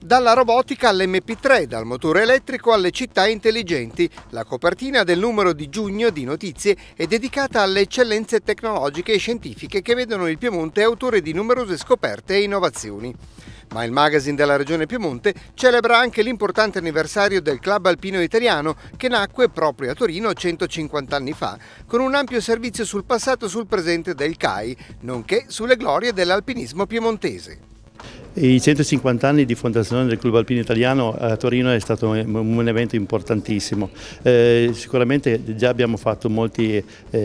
Dalla robotica all'MP3, dal motore elettrico alle città intelligenti, la copertina del numero di giugno di Notizie è dedicata alle eccellenze tecnologiche e scientifiche che vedono il Piemonte autore di numerose scoperte e innovazioni. Ma il magazine della regione Piemonte celebra anche l'importante anniversario del Club Alpino Italiano che nacque proprio a Torino 150 anni fa, con un ampio servizio sul passato e sul presente del CAI, nonché sulle glorie dell'alpinismo piemontese. I 150 anni di fondazione del Club Alpino Italiano a Torino è stato un evento importantissimo. Eh, sicuramente già abbiamo fatto molti eh,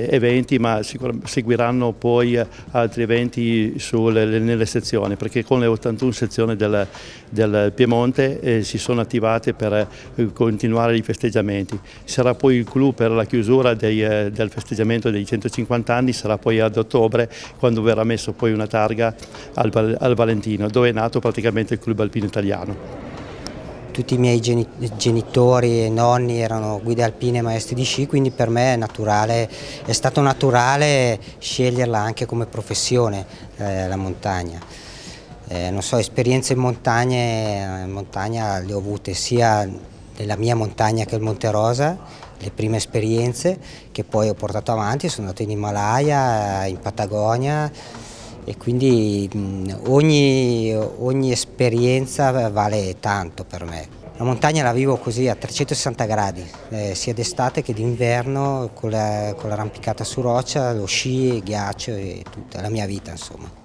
eventi ma seguiranno poi altri eventi sulle, nelle sezioni perché con le 81 sezioni del, del Piemonte eh, si sono attivate per eh, continuare i festeggiamenti. Sarà poi il clou per la chiusura dei, eh, del festeggiamento dei 150 anni, sarà poi ad ottobre quando verrà messo poi una targa al, al Valentino dove è nato praticamente il club alpino italiano. Tutti i miei genitori e nonni erano guide alpine e maestri di sci, quindi per me è, naturale, è stato naturale sceglierla anche come professione, eh, la montagna. Eh, non so, esperienze in, montagna, in montagna le ho avute sia nella mia montagna che il Monte Rosa, le prime esperienze che poi ho portato avanti, sono andato in Himalaya, in Patagonia, e quindi ogni, ogni esperienza vale tanto per me. La montagna la vivo così a 360 gradi, eh, sia d'estate che d'inverno, con l'arrampicata su roccia, lo sci, il ghiaccio e tutta la mia vita insomma.